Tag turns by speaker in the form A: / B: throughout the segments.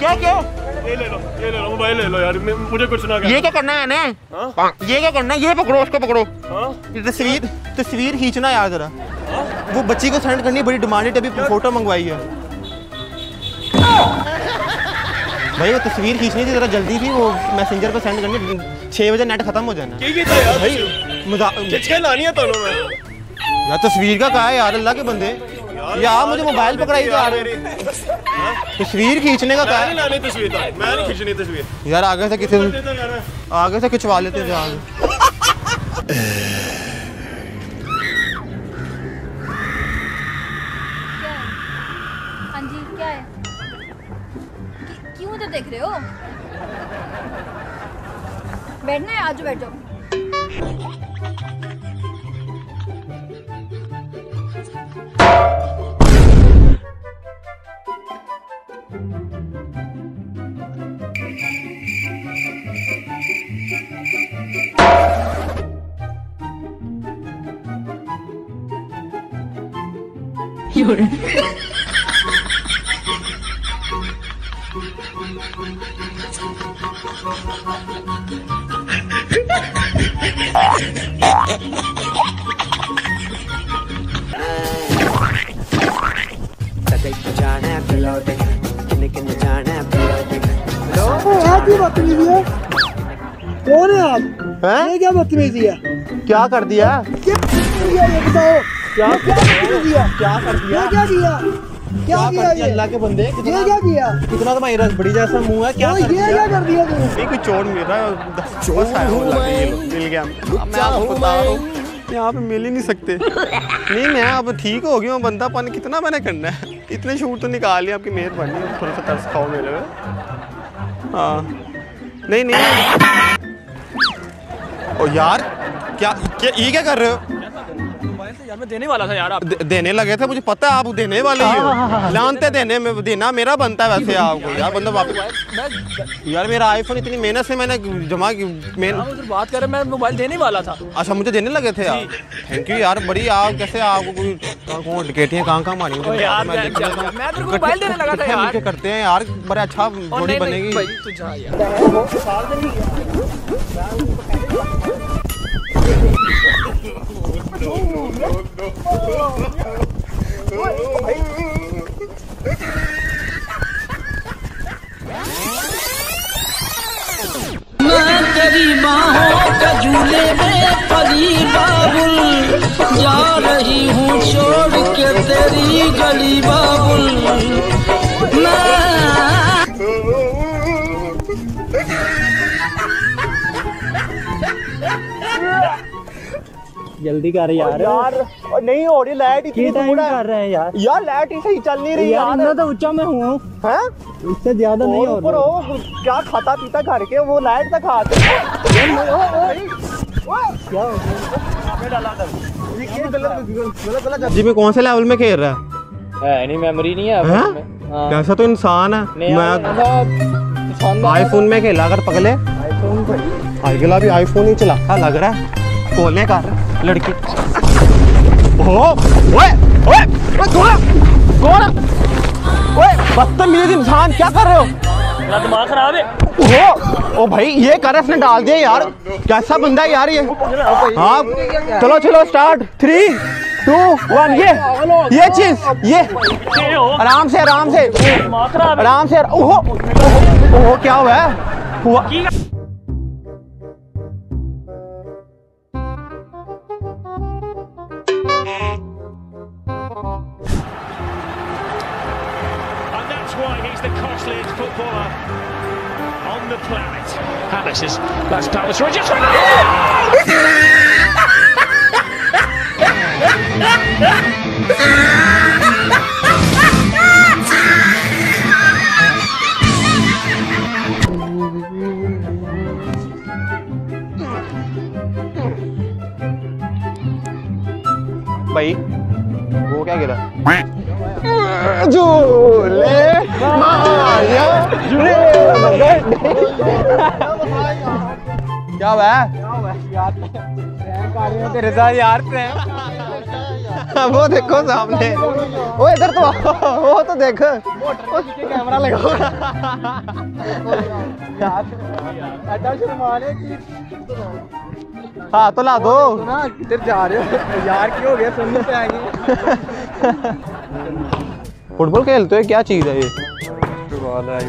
A: क्या क्या?
B: ये ले लो ये ले लो मोबाइल ले लो यार मुझे कुछ सुना
A: ये क्या करना है ने
B: हाँ?
A: ये क्या करना है? ये पकड़ो उसको पकड़ो।
B: हाँ?
A: तस्वीर तस्वीर खींचना यार जरा। वो बच्ची को सेंड करनी बड़ी डिमांडेड अभी फ़ोटो मंगवाई है। भाई वो तस्वीर खींचनी थी जरा जल्दी थी वो मैसेंजर पे सेंड करनी छः बजे नेट खत्म हो जाना
B: यार
A: भाई मज़ा
B: किसके लानी है
A: यार तस्वीर का कहा है यार अल्लाह के बंदे। यार मुझे मोबाइल पकड़ाई जा रहे तस्वीर खींचने का है।
B: लानी तस्वीर तो मैं नहीं खींचनी तस्वीर।
A: यार आगे से किसी आगे से खिंचवा लेते
C: क्या है? हाँ क्या है? क्यों देख रहे हो? बैठना है आज बैठ जाओ।
D: पिलो दे किन्ने किन्ने जाना है पिलो दे
E: क्या बदतमीजी है कौन है आप
A: हैं?
E: ये क्या बदतमीजी है
A: क्या कर दिया?
E: क्या ये बताओ क्या क्या बदतमीजी है
A: क्या कर
E: ये क्या किया क्या
A: क्या
E: किया ये
A: अल्लाह के बंदे
E: ये क्या किया?
A: कितना तुम्हारी रस बड़ी जैसा मुँह है क्या कर
E: ये
A: दिया?
E: क्या कर दिया तूने?
A: कोई चोट मिल रहा है मिल गया। मैं आपको बता रहा हूँ यहाँ पे मिल ही नहीं सकते। नहीं मैं अब ठीक हो गया हूँ बंदा पानी कितना मैंने करना है। इतने शूट तो निकाल लिया आपकी मेहरबानी थोड़ा सा तरस खाओ मेरे पे। हाँ। नहीं नहीं। ओ यार क्या ये क्या कर रहे हो?
B: यार मैं देने वाला था यार आप
A: दे- देने लगे थे मुझे पता है आप देने वाले ही हो। लानते देने में देना मेरा बनता है वैसे आपको। यार बंदा वापस यार मेरा आईफोन इतनी मेहनत से मैंने जमा की
B: बात कर मैं मोबाइल देने वाला था।
A: अच्छा मुझे देने लगे थे यार? थैंक यू यार बड़ी आप कैसे आपको कोई कहाँ कहाँ मारी? मुझे
B: ओ
A: बता
B: यार,
A: दो, मैं
B: मैं-
A: देख लेता हूँ।
B: मैं तेरे को मोबाइल देने लगा था यार।
A: करते हैं यार बड़ा अच्छा जोड़ी बनेगी।
B: भाई तू जा यार
F: मैं तेरी बाहों के झूले में पली बाबुल, जा रही हूँ छोड़ के तेरी गली बाबुल।
E: जल्दी कर यार।
A: यार नहीं हो रही लाइट इतनी
E: टाइम कर रहे हैं यार?
A: यार लाइट ही सही चल नहीं रही
E: यार इतना तो ऊँचा मैं हूँ।
A: हैं?
E: इससे ज़्यादा नहीं हो
A: ऊपर
E: रहा।
A: हो क्या खाता पीता घर के वो लाइट तक खाते जी में कौन से लेवल में खेल रहा? है
G: है नहीं मेमोरी नहीं है?
A: हैं?
G: हाँ।
A: कैसा तो इंसान है। मैं आईफोन में खेला कर पगले। अगला भी आईफोन ही चलाता लग रहा है? कोने कर लड़की। ओहो ओए ओए कौन कौन ओए बदतमीज इंसान क्या कर रहे हो?
B: मेरा दिमाग खराब है।
A: ओहो ओ भाई ये कर इसने डाल दिया यार। कैसा बंदा है यार ये? हाँ चलो चलो स्टार्ट थ्री टू वन ये ये चीज़ ये। आराम से आराम से। आराम से ओहो ओहो ओहो क्या हुआ? है हुआ
B: that's why he's the costliest footballer on the planet. Palace is that's Palace Rogers.
A: भाई वो क्या गिरा झूले माया झूले क्या हुआ है
E: तेरे साथ यार
A: वो देखो सामने। वो इधर तो वो तो देख।
E: कैमरा की
A: हाँ। तो ला दो।
E: ना किधर जा रहे हो? यार की हो गया? सुनने पे आएँगे
A: फुटबॉल खेलते हो? क्या चीज़ है ये?
G: बॉल है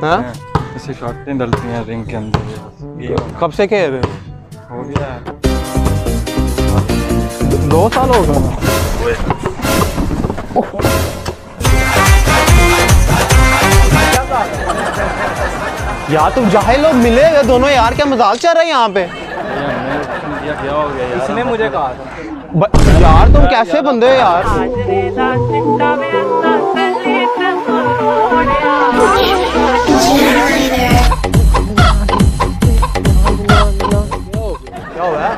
A: हाँ?
G: इससे शॉटें डलती हैं रिंग के अंदर।
A: कब से खेल रहे हो?
G: हो गया।
A: दो साल हो गए। यार तुम जाहे लोग मिले हुए दोनों यार क्या मज़ाक चल रहा है यहाँ पे?
G: हो
E: इसने मुझे कहा था।
A: यार तुम कैसे बंदे हो यार? क्या हुआ?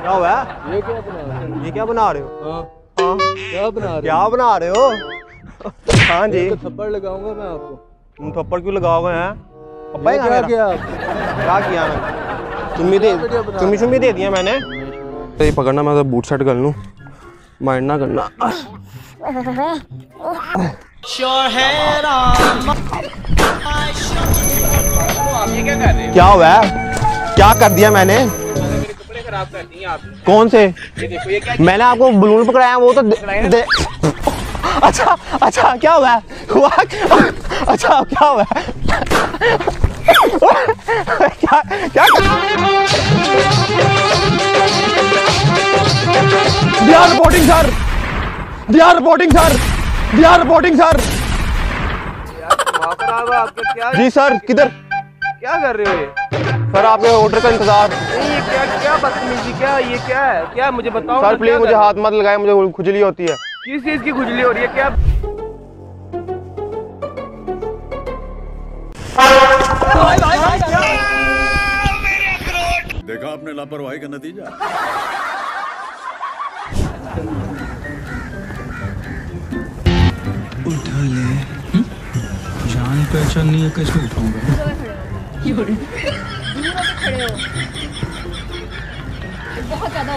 A: क्या हुआ?
E: ये क्या बना
A: ये क्या बना रहे हो?
E: हाँ
A: हाँ
E: क्या बना रहे
A: क्या बना रहे हो? हाँ जी।
E: थप्पड़ लगाऊँगा मैं आपको।
A: तुम थप्पड़ क्यों लगाओगे हैं? ही
E: ये
A: खाना
E: क्या किया
A: क्या किया मैंने? तुम भी दे दिया मैंने। ये पकड़ना मैं तो बूट सेट कर लूँ। माइंड ना करना। क्या हुआ? है क्या कर दिया मैंने? कौन से? मैंने आपको बलून पकड़ाया वो तो दे, दे, अच्छा अच्छा क्या हुआ? है? हुआ अच्छा क्या हुआ? क्या क्या are reporting sir they are reporting sir they are
E: reporting sir
A: ji sir किधर?
E: क्या कर रहे हो ये?
A: सर आपके ऑर्डर का इंतज़ार।
E: ये क्या क्या बदतमीजी क्या ये क्या है? क्या मुझे बताओ
A: सर प्लीज़ मुझे हाथ मत लगाए मुझे खुजली होती है।
E: किस चीज़ की खुजली हो रही है? क्या
H: देखा आपने लापरवाही का नतीजा?
F: जान पहचान नहीं है कैसे उठाऊँगा?
C: बहुत ज़्यादा